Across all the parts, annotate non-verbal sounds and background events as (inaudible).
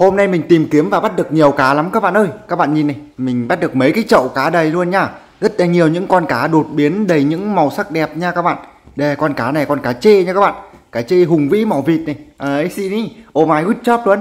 Hôm nay mình tìm kiếm và bắt được nhiều cá lắm các bạn ơi. Các bạn nhìn này Mình bắt được mấy cái chậu cá đầy luôn nha. Rất là nhiều những con cá đột biến đầy những màu sắc đẹp nha các bạn. Đây con cá này con cá chê nha các bạn. Cá chê hùng vĩ màu vịt này. Ấy à, xin đi Oh my good job luôn.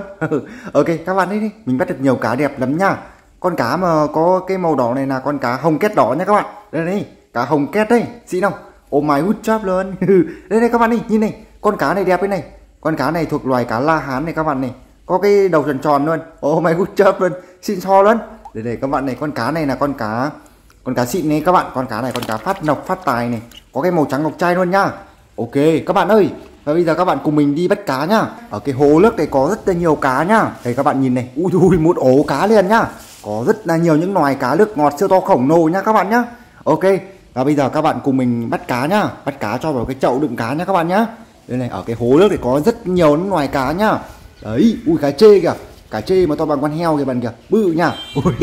(laughs) Ok các bạn thấy đi. Mình bắt được nhiều cá đẹp lắm nha. Con cá mà có cái màu đỏ này là con cá hồng kết đỏ nha các bạn. Đây đây Cá hồng kết đây Xin không? Oh my good job luôn. (laughs) Đây đây các bạn đi Nhìn này. Con cá này đẹp thế này. Con cá này thuộc loài cá la hán này các bạn này có cái đầu tròn tròn luôn. Oh my good chớp luôn. Xịn so luôn. Để để các bạn này, con cá này là con cá con cá xịn này các bạn. Con cá này, con cá phát nọc, phát tài này. Có cái màu trắng ngọc trai luôn nhá. Ok, các bạn ơi. Và bây giờ các bạn cùng mình đi bắt cá nhá. Ở cái hồ nước này có rất là nhiều cá nhá. Đây, các bạn nhìn này. Ui ui một ổ cá liền nhá. Có rất là nhiều những loài cá nước ngọt siêu to khổng lồ nhá các bạn nhá. Ok, và bây giờ các bạn cùng mình bắt cá nhá. Bắt cá cho vào cái chậu đựng cá nhá các bạn nhá. Đây này, ở cái hồ nước này có rất nhiều những loài cá nhá đấy ui cá chê kìa. Cá chê mà to bằng con heo kìa bạn kìa. Bự nha ui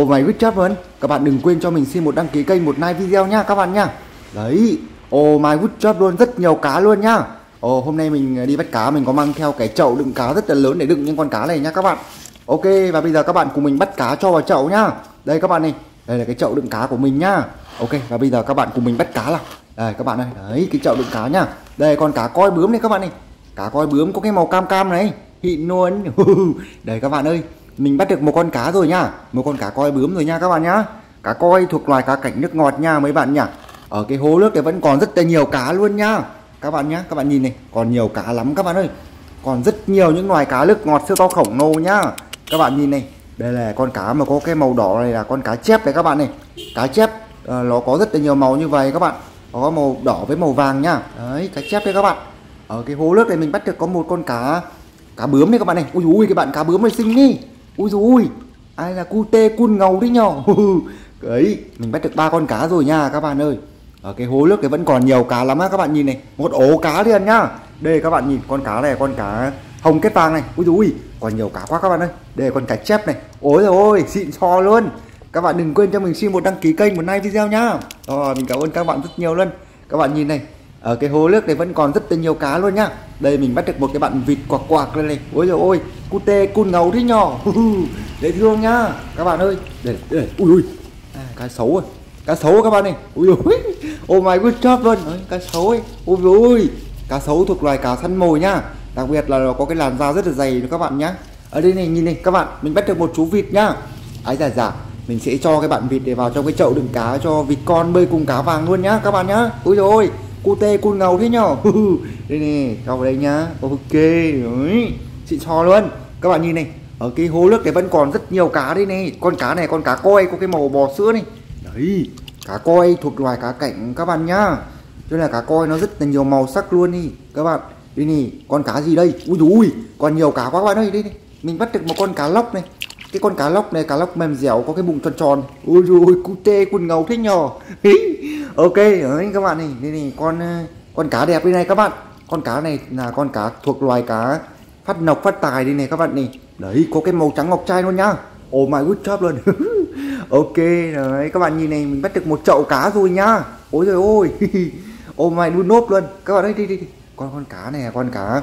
oh my god job luôn các bạn đừng quên cho mình xin một đăng ký kênh một like video nha các bạn nha. Đấy oh my god job luôn rất nhiều cá luôn nhá. Ồ oh, hôm nay mình đi bắt cá mình có mang theo cái chậu đựng cá rất là lớn để đựng những con cá này nha các bạn. Ok và bây giờ các bạn cùng mình bắt cá cho vào chậu nhá. Đây các bạn này Đây là cái chậu đựng cá của mình nhá. Ok và bây giờ các bạn cùng mình bắt cá nào. Đây các bạn ơi. Đấy cái chậu đựng cá nhá Đây con cá coi bướm này các bạn này. Cá coi bướm có cái màu cam cam này. Hịn luôn (laughs) Đây các bạn ơi Mình bắt được một con cá rồi nhá Một con cá coi bướm rồi nha các bạn nhá. Cá coi thuộc loài cá cảnh nước ngọt nha mấy bạn nhỉ. Ở cái hố nước này vẫn còn rất là nhiều cá luôn nhá Các bạn nhá Các bạn nhìn này Còn nhiều cá lắm các bạn ơi. Còn rất nhiều những loài cá nước ngọt siêu to khổng lồ nhá Các bạn nhìn này Đây là con cá mà có cái màu đỏ này là con cá chép đấy các bạn này. Cá chép uh, Nó có rất là nhiều màu như vậy các bạn. Có màu đỏ với màu vàng nhá Đấy cá chép đấy các bạn ở cái hố nước này mình bắt được có một con cá cá bướm đấy các bạn này. Ui ui, cái bạn cá bướm này xinh đi ui ui, ai là cu tê cun ngầu đấy nhỏ đấy (laughs) mình bắt được ba con cá rồi nha các bạn ơi. Ở cái hố nước này vẫn còn nhiều cá lắm á các bạn nhìn này. Một ổ cá liền nhá. Đây các bạn nhìn, con cá này, con cá hồng kết vàng này. Ui ui, còn nhiều cá quá các bạn ơi. Đây con cá chép này. Ôi rồi ôi, xịn cho luôn. Các bạn đừng quên cho mình xin một đăng ký kênh một like video nhá. Rồi mình cảm ơn các bạn rất nhiều luôn. Các bạn nhìn này ở cái hồ nước này vẫn còn rất là nhiều cá luôn nhá. Đây mình bắt được một cái bạn vịt quạc quạc lên này. Ôi rồi ôi cu tê cun ngầu thế nhỏ (laughs) dễ thương nhá. Các bạn ơi để, để ui ui. À, cá sấu rồi cá sấu à các bạn này. Ui ui (laughs) oh my good job luôn. Đấy, cá sấu ấy. Ui ui cá sấu thuộc loài cá săn mồi nhá. Đặc biệt là nó có cái làn da rất là dày các bạn nhá. Ở đây này nhìn này các bạn mình bắt được một chú vịt nhá. Ái giả giả mình sẽ cho cái bạn vịt để vào trong cái chậu đựng cá cho vịt con bơi cùng cá vàng luôn nhá các bạn nhá. Ui rồi cô tê, cô ngầu thế nhở? Đây nè cho vào đây nhá. Ok, đấy. Xịn so luôn. Các bạn nhìn này, ở cái hố nước này vẫn còn rất nhiều cá đây này con cá này, con cá coi có cái màu bò sữa này. Đấy, cá coi thuộc loài cá cảnh các bạn nhá. Cho là cá coi nó rất là nhiều màu sắc luôn đi các bạn. Đây nè, con cá gì đây? Ui ui còn nhiều cá quá các bạn ơi. Đây này, mình bắt được một con cá lóc này. Cái con cá lóc này, cá lóc mềm dẻo, có cái bụng tròn tròn. Ui ui cute tê quần ngầu thế nhỏ ok, đấy, các bạn này đây này, con ờ, con cá đẹp đây này các bạn. Con cá này là con cá thuộc loài cá phát nọc, phát tài đây này các bạn này. Đấy, có cái màu trắng ngọc trai luôn nhá. Oh my good job luôn. (laughs) Ok, đấy, các bạn nhìn này, mình bắt được một chậu cá rồi nhá. Ôi trời ôi. (laughs) Oh my good nốt luôn. Các bạn đây đi đi đi. Con con cá này, con cá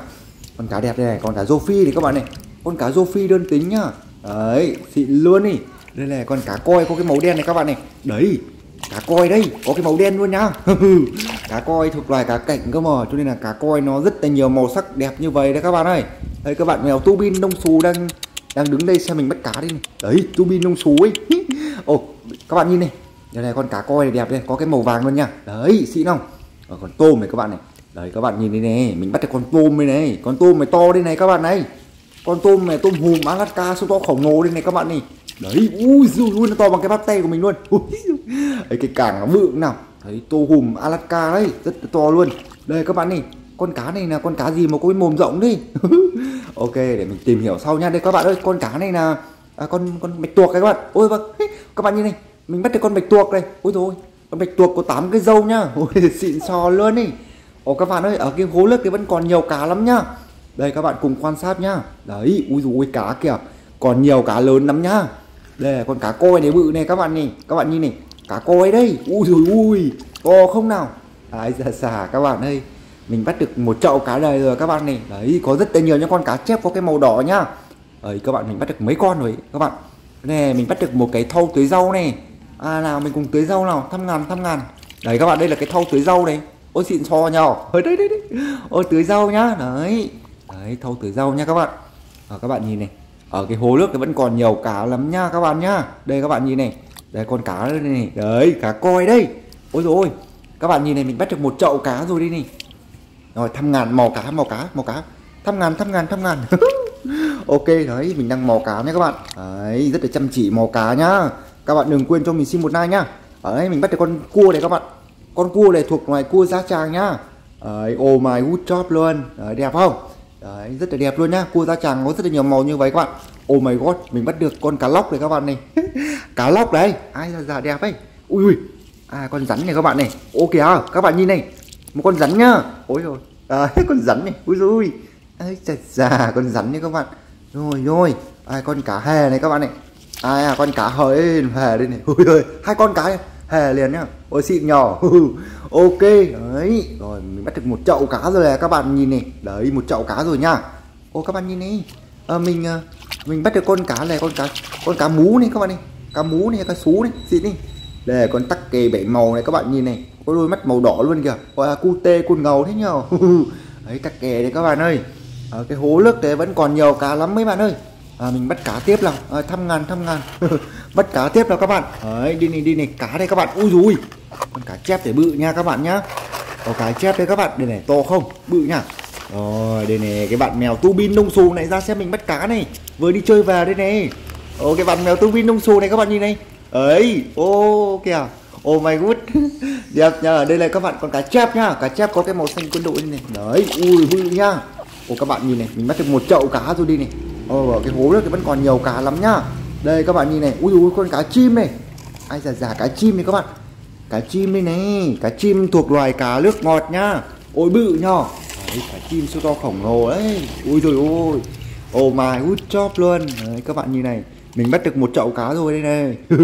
con cá đẹp đây này, con cá rô phi thì các bạn này. Con cá rô phi đơn tính nhá. Đấy, xịn luôn đi đây là con cá coi có cái màu đen này các bạn này. Đấy cá coi đây, có cái màu đen luôn nhá. (laughs) Ừ, cá coi thuộc loài cá cảnh cơ mà, cho nên là cá coi nó rất là nhiều màu sắc đẹp như vậy đấy các bạn ơi. Đây, các bạn mèo tu bin nông xù đang đang đứng đây xem mình bắt cá đi này. Đấy tu bin nông xù ấy. (laughs) Ồ, các bạn nhìn này. Đây này, con cá coi này đẹp đây, có cái màu vàng luôn nha. Đấy, xịn không? Ờ, Ở còn tôm này các bạn này. Đấy, các bạn nhìn đây này, mình bắt được con tôm đây này. Con tôm này to đây này các bạn này. Con tôm này tôm hùm Alaska số to khổng lồ đây này các bạn này đấy. Ui dồi luôn nó to bằng cái bát tay của mình luôn. Ấy cái cảng nó bự nào. Thấy tô hùm Alaska đấy rất to luôn. Đây các bạn này con cá này là con cá gì mà có cái mồm rộng đi? (laughs) Ok để mình tìm hiểu sau nha. Đây các bạn ơi con cá này là à, con con bạch tuộc này các bạn. Ôi vâng. Các bạn nhìn này mình bắt được con bạch tuộc này ôi rồi con bạch tuộc có 8 cái râu nhá ôi (laughs) xịn sò luôn đi ồ các bạn ơi ở cái hố nước thì vẫn còn nhiều cá lắm nhá đây các bạn cùng quan sát nhá đấy ui dồi cá kìa. Còn nhiều cá lớn lắm nhá đây là con cá coi đấy bự này các bạn nhìn các bạn nhìn này. Cá coi đây. Ui rồi ui to không nào? Đấy xà xà các bạn ơi. Mình bắt được một chậu cá đời rồi các bạn này. Đấy có rất là nhiều những con cá chép có cái màu đỏ nhá. Ấy các bạn mình bắt được mấy con rồi các bạn. Nè mình bắt được một cái thau tưới rau này. À nào mình cùng tưới rau nào. Thăm ngàn thăm ngàn. Đấy các bạn đây là cái thau tưới rau này. Ôi xịn so nhau. Ở đây đây đấy. Ôi tưới rau nhá. Đấy. Đấy thau tưới rau nha các bạn. À, các bạn nhìn này ở cái hồ nước thì vẫn còn nhiều cá lắm nha các bạn nhá. Đây các bạn nhìn này. Đây con cá đây này. Đấy cá coi đây. Ôi rồi các bạn nhìn này mình bắt được một chậu cá rồi đi này. Rồi thăm ngàn mò cá mò cá mò cá. Thăm ngàn thăm ngàn thăm ngàn. (laughs) Ok đấy mình đang mò cá nha các bạn. Đấy rất là chăm chỉ mò cá nhá. Các bạn đừng quên cho mình xin một like nhá. Đấy mình bắt được con cua này các bạn. Con cua này thuộc loài cua giá tràng nhá. Đấy oh my good job luôn. Đấy, đẹp không? Đấy rất là đẹp luôn nhá. Cua da tràng có rất là nhiều màu như vậy các bạn. Oh my god mình bắt được con cá lóc này các bạn này. (laughs) Cá lóc đấy. Ai da già đẹp ấy? Ui ui. À con rắn này các bạn này. Ô kìa các bạn nhìn này. Một con rắn nhá. Ôi rồi à, (laughs) con rắn này. Ui rồi ấy chà già con rắn này các bạn. Rồi rồi. Ai con cá hề này các bạn này. Ai à con cá hời hề đây này. Ui ơi hai con cá hề liền nhá. Ôi xịn nhỏ. (laughs) Ok đấy. Rồi mình bắt được một chậu cá rồi này các bạn nhìn này. Đấy một chậu cá rồi nhá. Ô các bạn nhìn này. À, mình ờ, mình bắt được con cá này con cá con cá mú này các bạn này. Cá mú này cá sú này xịn đi. Đây là con tắc kè bảy màu này các bạn nhìn này. Có đôi mắt màu đỏ luôn kìa. Gọi là cu tê con ngầu thế nhở đấy (laughs) tắc kè đấy các bạn ơi. Ở cái hố nước đấy vẫn còn nhiều cá lắm mấy bạn ơi à, mình bắt cá tiếp nào. À, thăm ngàn thăm ngàn. (laughs) Bắt cá tiếp nào các bạn. Đấy đi này đi này. Cá đây các bạn. Ui dùi con cá chép để bự nha các bạn nhá. Có cá chép đây các bạn. Đây này to không? Bự nhá rồi đây này cái bạn mèo tu bin nông xù này ra xem mình bắt cá này. Vừa đi chơi về đây này. Ô cái bạn mèo tu bin nông xù này các bạn nhìn này. Ấy ô kìa. Oh my god đẹp nhá đây là các bạn con cá chép nhá cá chép có cái màu xanh quân đội này. Đấy ui bự nhá ô các bạn nhìn này mình bắt được một chậu cá rồi đi này. Ờ cái hố đấy thì vẫn còn nhiều cá lắm nhá. Đây, các bạn nhìn này. Ui ui, con cá chim này. Ai già già, cá chim này các bạn. Cá chim đây này. Cá chim thuộc loài cá nước ngọt nhá. Ôi, bự nhá đấy, cá chim siêu to khổng lồ đấy ui rồi ôi. Oh my good job luôn. Đấy, các bạn nhìn này. Mình bắt được một chậu cá rồi đây này. (laughs)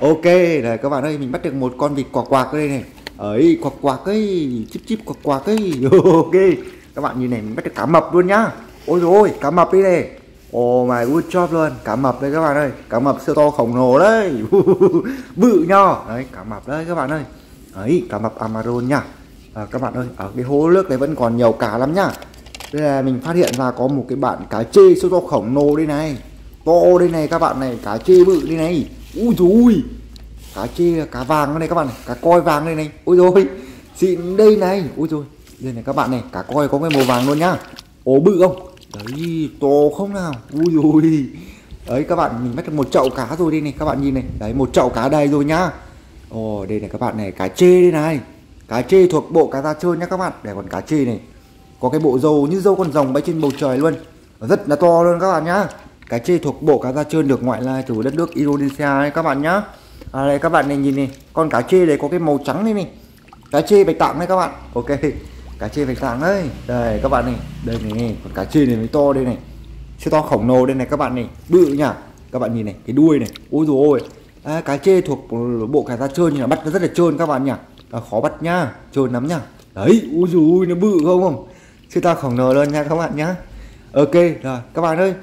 Ok, này, các bạn ơi, mình bắt được một con vịt quạc quạc đây này. Ấy, quạc quạc ấy. Chip chip quạc quạc ấy. (laughs) Ok, các bạn nhìn này, mình bắt được cá mập luôn nhá ôi rồi cá mập đi này Oh my good job luôn. Cá mập đây các bạn ơi. Cá mập siêu to khổng lồ đấy. (laughs) Bự nho Đấy cá mập đây các bạn ơi. Đấy cá mập amarone nha. À, Các bạn ơi Ở cái hố nước này vẫn còn nhiều cá lắm nhá Đây là mình phát hiện ra có một cái bạn cá chê siêu to khổng lồ đây này. To đây này các bạn này Cá chê bự đây này. Ui dồi Cá chê cá vàng đây các bạn này Cá coi vàng đây này. Ui rồi Xịn đây này. Ui rồi Đây này các bạn này Cá coi có cái màu vàng luôn nhá. Ố bự không? Đấy to không nào. Ui ui. Đấy các bạn mình bắt được một chậu cá rồi đây này, các bạn nhìn này. Đấy, một chậu cá đầy rồi nhá. Ồ, đây này, các bạn này, cá chê đây này. Cá chê thuộc bộ cá da trơn nhá các bạn. Để còn cá chê này. Có cái bộ dâu như dâu con rồng bay trên bầu trời luôn. Rất là to luôn các bạn nhá. Cá chê thuộc bộ cá da trơn được ngoại lai từ đất nước Indonesia đấy các bạn nhá. À đây, các bạn này nhìn này. Con cá chê đấy có cái màu trắng đây này. Cá chê bạch tạng đấy các bạn. Ok cá chê vạch tạng ơi. Đây các bạn này. Đây này còn cá chê này mới to đây này. Siêu to khổng lồ đây này các bạn này. Bự nhá các bạn nhìn này cái đuôi này. Ôi dồi ôi. À, cá chê thuộc bộ cá da trơn nhỉ là bắt nó rất là trơn các bạn nhỉ? À, khó bắt nhá. Trơn lắm nhá. Đấy ôi rồi nó bự không? Không siêu to khổng lồ luôn nha các bạn nhá. Ok rồi các bạn ơi.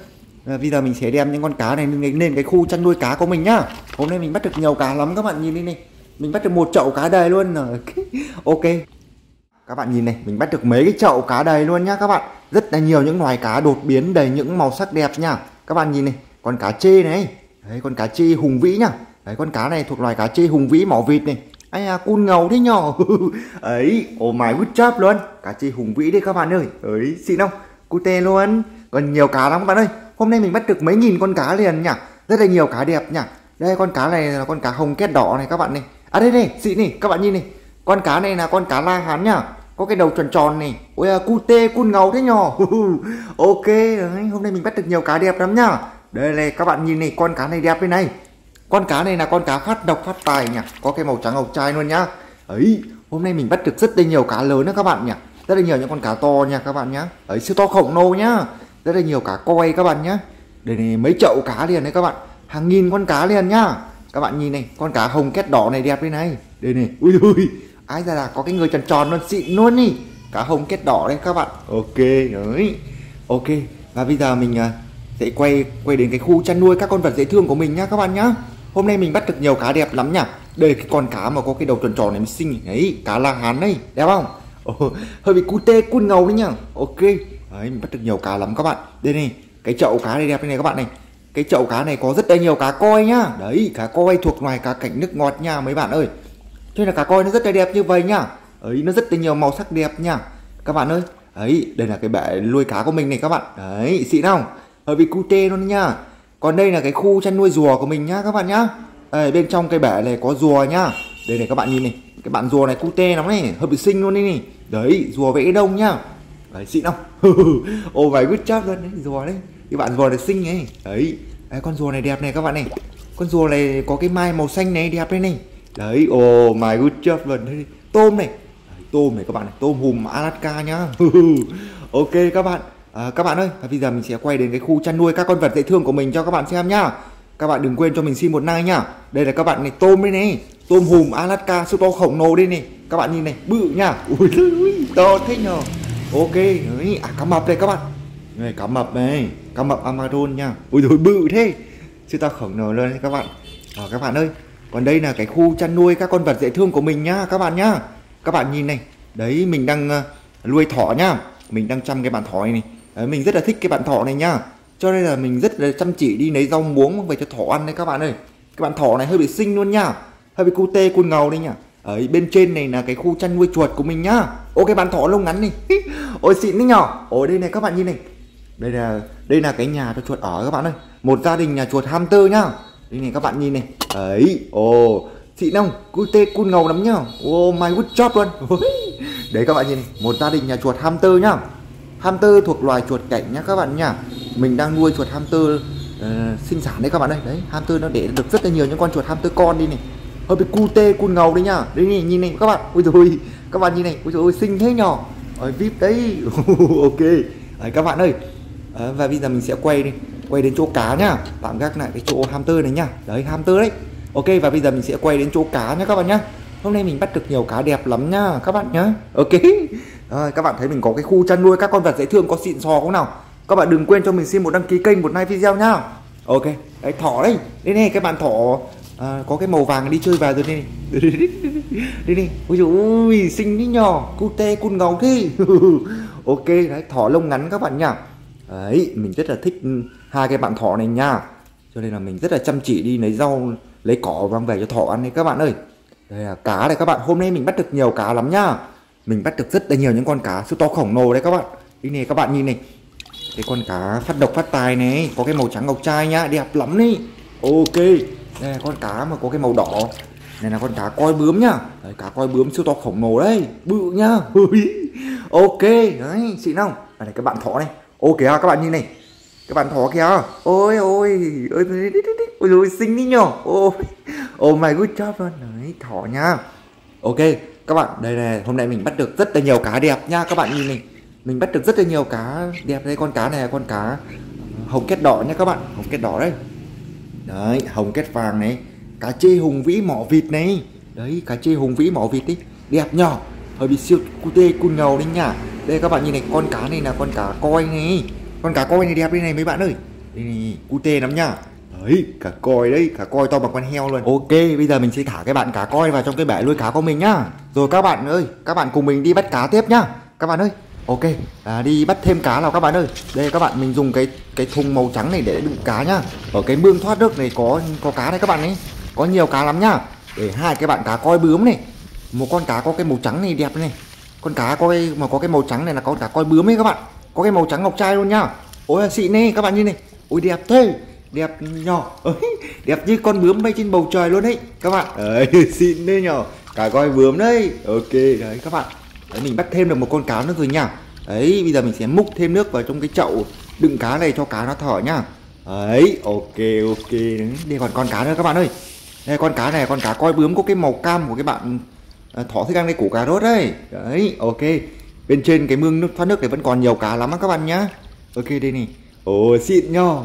À, bây giờ mình sẽ đem những con cá này lên, lên cái khu chăn nuôi cá của mình nhá. Hôm nay mình bắt được nhiều cá lắm các bạn nhìn đi này. Mình bắt được một chậu cá đầy luôn. Rồi ok các bạn nhìn này, mình bắt được mấy cái chậu cá đầy luôn nhá các bạn. Rất là nhiều những loài cá đột biến đầy những màu sắc đẹp nha các bạn nhìn này, con cá chê này. Đấy, con cá chê hùng vĩ nhá. Đấy, con cá này thuộc loài cá chê hùng vĩ mỏ vịt này. Ai à cun ngầu thế nhỏ (laughs) ấy oh my good job luôn. Cá chê hùng vĩ đây các bạn ơi. Ấy, xịn không? Cute luôn. Còn nhiều cá lắm các bạn ơi. Hôm nay mình bắt được mấy nghìn con cá liền nhá rất là nhiều cá đẹp nhá đây, con cá này là con cá hồng két đỏ này các bạn này. À đây này, xịn này. Các bạn nhìn này con cá này là con cá la hán nhá. Có cái đầu tròn tròn này. Ôi à, cu tê cun ngầu thế nhỏ (laughs) ok đấy hôm nay mình bắt được nhiều cá đẹp lắm nhá. Đây này các bạn nhìn này con cá này đẹp đây này. Con cá này là con cá phát độc phát tài nhỉ. Có cái màu trắng ngọc trai luôn nhá. Ấy hôm nay mình bắt được rất là nhiều cá lớn đó các bạn nhỉ. Rất là nhiều những con cá to nha các bạn nhá. Ấy siêu to khổng lồ nhá. Rất là nhiều cá coi các bạn nhá. Đây này mấy chậu cá liền đấy các bạn. Hàng nghìn con cá liền nhá. Các bạn nhìn này con cá hồng két đỏ này đẹp đây này. Đây này ui ui ai ra là có cái người tròn tròn luôn xịn luôn đi cá hồng kết đỏ đấy các bạn. Ok đấy. Ok và bây giờ mình à, sẽ quay quay đến cái khu chăn nuôi các con vật dễ thương của mình nhá các bạn nhá. Hôm nay mình bắt được nhiều cá đẹp lắm nhỉ. Đây cái con cá mà có cái đầu tròn tròn này mới xinh đấy cá la hán đấy đẹp không? Ồ, hơi bị cute cun ngầu đấy nhá ok đấy mình bắt được nhiều cá lắm các bạn. Đây này cái chậu cá này đẹp đây này các bạn này. Cái chậu cá này có rất là nhiều cá coi nhá. Đấy cá coi thuộc loài cá cảnh nước ngọt nha mấy bạn ơi thế là cá coi nó rất là đẹp như vậy nhá. Ấy nó rất là nhiều màu sắc đẹp nha các bạn ơi ấy đây là cái bể nuôi cá của mình này các bạn. Đấy xịn không? Hơi bị cute luôn nhá. Còn đây là cái khu chăn nuôi rùa của mình nhá các bạn nhá. Đây, bên trong cái bể này có rùa nhá. Đây này các bạn nhìn này. Cái bạn rùa này cute lắm này. Hơi bị xinh luôn đây này. Đấy rùa vẽ đông nhá. Đấy xịn không? (laughs) Ô vài good job luôn đấy rùa đấy. Cái bạn rùa này xinh ấy. Đấy đấy con rùa này đẹp này các bạn này. Con rùa này có cái mai màu xanh này đẹp đây này đấy oh my good job vâng, luôn đấy, tôm này. Đấy, tôm này các bạn này tôm hùm Alaska nhá. (laughs) Ok các bạn. À, các bạn ơi bây giờ mình sẽ quay đến cái khu chăn nuôi các con vật dễ thương của mình cho các bạn xem nhá. Các bạn đừng quên cho mình xin một like nhá. Đây là các bạn này tôm đây này. Tôm hùm Alaska siêu to khổng lồ đây này. Các bạn nhìn này bự nhá. Ui, ui to thế nhờ. Ok đấy à cá mập đây các bạn. Này cá mập này cá mập Amazon nha ui rồi bự thế. Siêu to khổng lồ lên các bạn. À, các bạn ơi còn đây là cái khu chăn nuôi các con vật dễ thương của mình nhá các bạn nhá. Các bạn nhìn này đấy mình đang uh, nuôi thỏ nhá. Mình đang chăm cái bạn thỏ này, này. Đấy, mình rất là thích cái bạn thỏ này nhá. Cho nên là mình rất là chăm chỉ đi lấy rau muống về cho thỏ ăn đấy các bạn ơi. Cái bạn thỏ này hơi bị xinh luôn nhá. Hơi bị cute côn ngầu đấy nhá. Ở bên trên này là cái khu chăn nuôi chuột của mình nhá. Ô cái bạn thỏ lông ngắn này. (laughs) Ôi xịn đấy nhỏ. Ôi đây này các bạn nhìn này. Đây là đây là cái nhà cho chuột ở các bạn ơi. Một gia đình nhà chuột hamster nhá đây này các bạn nhìn này. Ấy ồ xịn không cute cun ngầu lắm nhá. Ô my good job luôn. (laughs) Đấy các bạn nhìn này một gia đình nhà chuột hamster nhá. Hamster thuộc loài chuột cảnh nhá các bạn nhá. Mình đang nuôi chuột hamster uh, sinh sản đấy các bạn ơi. Đấy hamster nó để được rất là nhiều những con chuột hamster con đi này. Hơi bị cute cun ngầu đấy nhá. Đấy này nhìn này các bạn. Ui rồi các bạn nhìn này. Ui rồi xinh thế nhỏ ở vip đấy. (laughs) Ok. Đấy, các bạn ơi. À, và bây giờ mình sẽ quay đi quay đến chỗ cá nhá. Tạm gác lại cái chỗ hamster này nhá. Đấy hamster đấy. Ok và bây giờ mình sẽ quay đến chỗ cá nhá các bạn nhá. Hôm nay mình bắt được nhiều cá đẹp lắm nhá các bạn nhá. Ok. (laughs) Rồi các bạn thấy mình có cái khu chăn nuôi các con vật dễ thương có xịn sò không nào? Các bạn đừng quên cho mình xin một đăng ký kênh một like video nhá. Ok. Đấy thỏ đấy. Đây này các bạn thỏ à, có cái màu vàng đi chơi vào rồi đây này. (laughs) Đây này ui dồi ui xinh đi nhỏ cute cun ngầu thế. (laughs) Ok đấy thỏ lông ngắn các bạn nhá. Đấy mình rất là thích hai cái bạn thỏ này nha. Cho nên là mình rất là chăm chỉ đi lấy rau lấy cỏ mang về cho thỏ ăn đấy các bạn ơi. Đây là cá này các bạn. Hôm nay mình bắt được nhiều cá lắm nhá mình bắt được rất là nhiều những con cá siêu to khổng lồ đấy các bạn. Đi này các bạn nhìn này. Cái con cá phát độc phát tài này có cái màu trắng ngọc trai nhá đẹp lắm đi. Ok đây là con cá mà có cái màu đỏ. Này là con cá coi bướm nhá đấy, cá coi bướm siêu to khổng lồ đấy. Bự nhá (laughs) ok đấy xịn không? À, này các bạn thỏ này. Ok các bạn nhìn này các bạn thỏ kìa. Ôi ôi ôi ôi ôi xinh đi nhở. Ôi oh my good job luôn. Đấy thỏ nha. Ok các bạn đây này hôm nay mình bắt được rất là nhiều cá đẹp nha. Các bạn nhìn này mình bắt được rất là nhiều cá đẹp đây. Con cá này con cá hồng kết đỏ nha các bạn. Hồng kết đỏ đấy. Đấy hồng kết vàng này. Cá chê hùng vĩ mỏ vịt này. Đấy cá chê hùng vĩ mỏ vịt đấy, đẹp nhỏ hơi bị siêu cute cun ngầu đấy nhá đây các bạn nhìn này con cá này là con cá coi này con cá coi này đẹp đây này mấy bạn ơi. Đây này cute lắm nhá. Đấy cả coi đấy cả coi to bằng con heo luôn. Ok bây giờ mình sẽ thả cái bạn cá coi vào trong cái bể nuôi cá của mình nhá. Rồi các bạn ơi các bạn cùng mình đi bắt cá tiếp nhá. Các bạn ơi. Ok à, đi bắt thêm cá nào các bạn ơi. Đây các bạn mình dùng cái cái thùng màu trắng này để đựng cá nhá. Ở cái mương thoát nước này có có cá đây các bạn ấy. Có nhiều cá lắm nhá. Để hai cái bạn cá coi bướm này. Một con cá có cái màu trắng này đẹp này. Con cá có cái mà có cái màu trắng này là con cá coi bướm ấy các bạn có cái màu trắng ngọc trai luôn nhá. Ôi là xịn nè các bạn nhìn này. Ôi đẹp thế. Đẹp nhỏ. (laughs) Đẹp như con bướm bay trên bầu trời luôn đấy các bạn. Ấy xịn đấy (laughs) nhỏ. Cả coi bướm đấy. Ok đấy các bạn. Đấy mình bắt thêm được một con cá nữa rồi nha đấy bây giờ mình sẽ múc thêm nước vào trong cái chậu đựng cá này cho cá nó thở nhá. Đấy ok ok. Đấy. đây còn con cá nữa các bạn ơi. Đây con cá này con cá coi bướm có cái màu cam của cái bạn à, thỏ thích ăn cái củ cà rốt đấy. Đấy ok bên trên cái mương nước thoát nước này vẫn còn nhiều cá lắm á các bạn nhá. Ok đây này. Ồ xịn nhỏ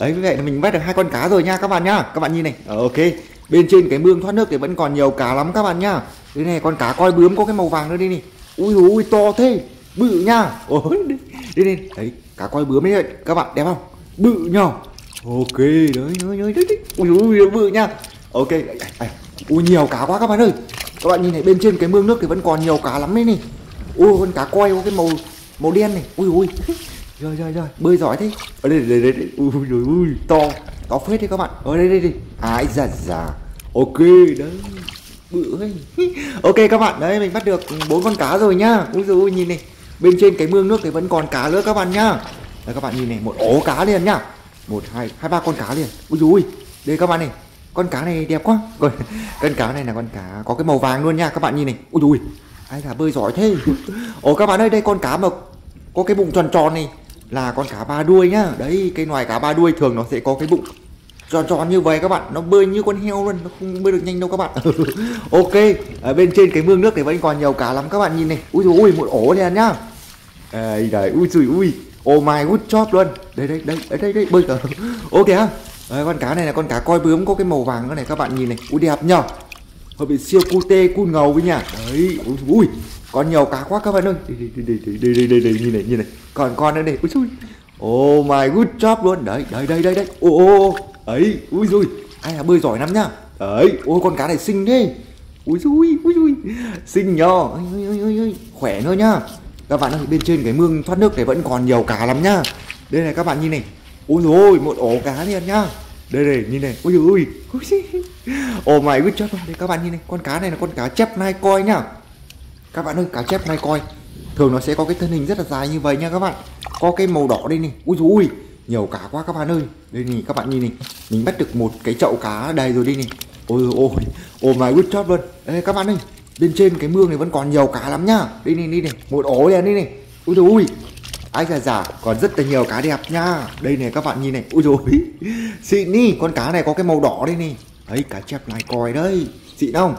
đấy vậy là mình bắt được hai con cá rồi nha các bạn nhá. Các bạn nhìn này. Ờ, ok. Bên trên cái mương thoát nước thì vẫn còn nhiều cá lắm các bạn nhá. Đây này con cá coi bướm có cái màu vàng nữa đây này. Ui ui to thế. Bự nha. Ôi (laughs) đây đi đấy cá coi bướm ấy các bạn đẹp không? Bự nhỏ ok đấy đấy đấy đấy, đấy. ui ui bự nha. Ok. Ui nhiều cá quá các bạn ơi các bạn nhìn này bên trên cái mương nước thì vẫn còn nhiều cá lắm đấy này. Ui con cá coi có cái màu màu đen này. Ui ui. Rồi rồi rồi bơi giỏi thế. Ở đây đây đây, đây. ui ui ui to to phết đấy các bạn. Ở đây đây đây. Ái già già ok đấy. Bự ấy (laughs) ok các bạn đấy mình bắt được bốn con cá rồi nhá. Ui rồi nhìn này. Bên trên cái mương nước thì vẫn còn cá nữa các bạn nhá. Đây các bạn nhìn này một ổ cá liền nhá. Một hai hai ba con cá liền. Ui ui đây các bạn này con cá này đẹp quá. Rồi con cá này là con cá có cái màu vàng luôn nha các bạn nhìn này. Ui ui ai là bơi giỏi thế? Ồ các bạn ơi đây con cá mà có cái bụng tròn tròn này là con cá ba đuôi nhá. Đấy cái loài cá ba đuôi thường nó sẽ có cái bụng tròn tròn như vậy các bạn. Nó bơi như con heo luôn nó không bơi được nhanh đâu các bạn. (laughs) Ok ở bên trên cái mương nước thì vẫn còn nhiều cá lắm các bạn nhìn này. Ui dồi ui một ổ này nhá. Đây đấy ui dồi ui oh my good job luôn. Đây đây đây đây đây, đây bơi cả. Ok ha đấy, con cá này là con cá coi bướm có cái màu vàng cái này các bạn nhìn này. Ui đẹp nhở? Hơi bị siêu cute cun ngầu với nhá đấy ui, ui còn nhiều cá quá các bạn ơi. Đây đây đây đây đây đây, đây, nhìn này nhìn này. Còn con nữa đây ui xui. Oh my good job luôn. Đấy đây đây đây đây ô ô ấy ui rồi ai là bơi giỏi lắm nhá. Đấy ôi con cá này xinh thế. Ui xui ui xui. Xinh nhờ khỏe nữa nhá. Các bạn ơi bên trên cái mương thoát nước này vẫn còn nhiều cá lắm nhá. Đây này các bạn nhìn này. Ui rồi một ổ cá liền nhá đây này nhìn này. Ui ui ui. (laughs) Ồ, mày good chết đây. Các bạn nhìn này, con cá này là con cá chép nai coi nhá. Các bạn ơi, cá chép nai coi. Thường nó sẽ có cái thân hình rất là dài như vậy nha các bạn. Có cái màu đỏ đây này. Ui ui, nhiều cá quá các bạn ơi. Đây này, các bạn nhìn này. Mình bắt được một cái chậu cá đầy rồi đi này. Ôi ôi ôi mày good job luôn. Đây các bạn ơi, bên trên cái mương này vẫn còn nhiều cá lắm nhá. Đi này đi này. Một ổ liền đi này. Ui dồi ui ai già già, còn rất là nhiều cá đẹp nha. Đây này, các bạn nhìn này. Ui rồi (laughs) xịn đi, con cá này có cái màu đỏ đây này. Ấy, cá chép này còi đấy. Xịn không?